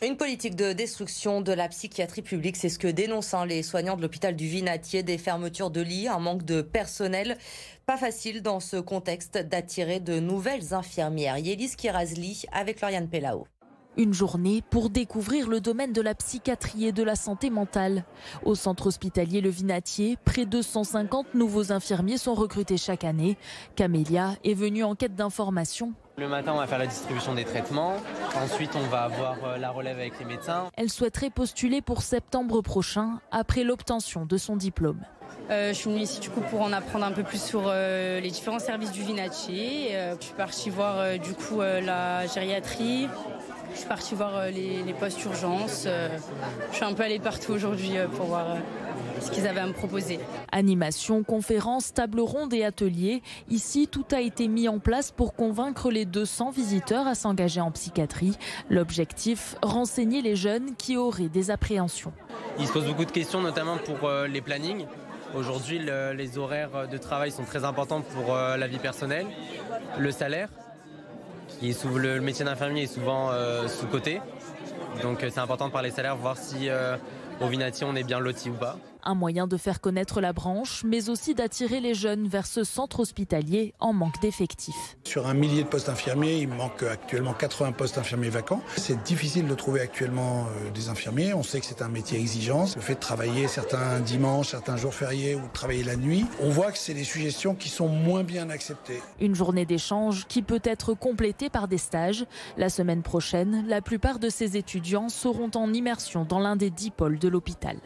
Une politique de destruction de la psychiatrie publique, c'est ce que dénoncent hein, les soignants de l'hôpital du Vinatier, des fermetures de lits, un manque de personnel. Pas facile dans ce contexte d'attirer de nouvelles infirmières. Yélis Kirazli avec Lauriane Pellao. Une journée pour découvrir le domaine de la psychiatrie et de la santé mentale. Au centre hospitalier Le Vinatier, près de 150 nouveaux infirmiers sont recrutés chaque année. Camélia est venue en quête d'informations le matin, on va faire la distribution des traitements. Ensuite, on va avoir euh, la relève avec les médecins. Elle souhaiterait postuler pour septembre prochain, après l'obtention de son diplôme. Euh, je suis venue ici du coup pour en apprendre un peu plus sur euh, les différents services du Vinatier. je suis partie voir du coup la gériatrie. Je suis partie voir les, les postes urgences. je suis un peu allée partout aujourd'hui pour voir ce qu'ils avaient à me proposer. Animation, conférences, table ronde et ateliers. Ici, tout a été mis en place pour convaincre les 200 visiteurs à s'engager en psychiatrie. L'objectif, renseigner les jeunes qui auraient des appréhensions. Ils se posent beaucoup de questions, notamment pour euh, les plannings. Aujourd'hui, les horaires de travail sont très importants pour euh, la vie personnelle. Le salaire, est le métier d'infirmier est souvent euh, sous-coté. Donc c'est important de parler salaire, voir si au Vinati, on est bien loti ou pas? Un moyen de faire connaître la branche, mais aussi d'attirer les jeunes vers ce centre hospitalier en manque d'effectifs. Sur un millier de postes infirmiers, il manque actuellement 80 postes infirmiers vacants. C'est difficile de trouver actuellement euh, des infirmiers. On sait que c'est un métier exigeant. Le fait de travailler certains dimanches, certains jours fériés ou de travailler la nuit, on voit que c'est des suggestions qui sont moins bien acceptées. Une journée d'échange qui peut être complétée par des stages. La semaine prochaine, la plupart de ces étudiants seront en immersion dans l'un des dix pôles de l'hôpital.